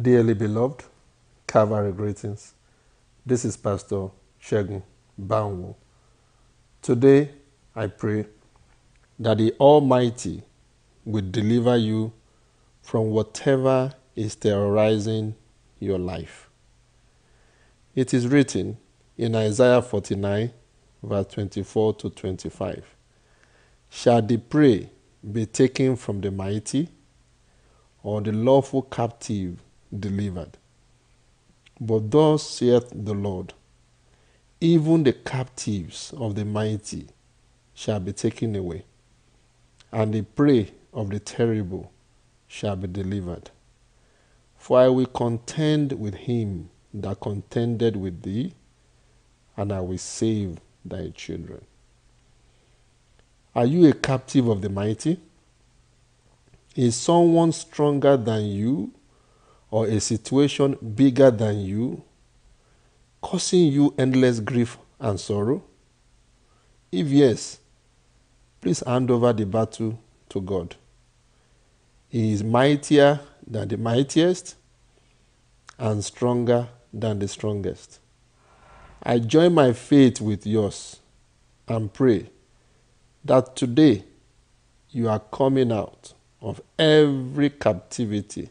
Dearly beloved, Calvary greetings. This is Pastor Segun Banwo. Today, I pray that the Almighty will deliver you from whatever is terrorizing your life. It is written in Isaiah 49, verse 24 to 25 Shall the prey be taken from the mighty, or the lawful captive delivered? But thus saith the Lord Even the captives of the mighty shall be taken away, and the prey of the terrible shall be delivered. For I will contend with him that contended with thee, and I will save thy children. Are you a captive of the mighty? Is someone stronger than you or a situation bigger than you causing you endless grief and sorrow? If yes, please hand over the battle to God. He is mightier than the mightiest and stronger than the strongest. I join my faith with yours and pray that today you are coming out of every captivity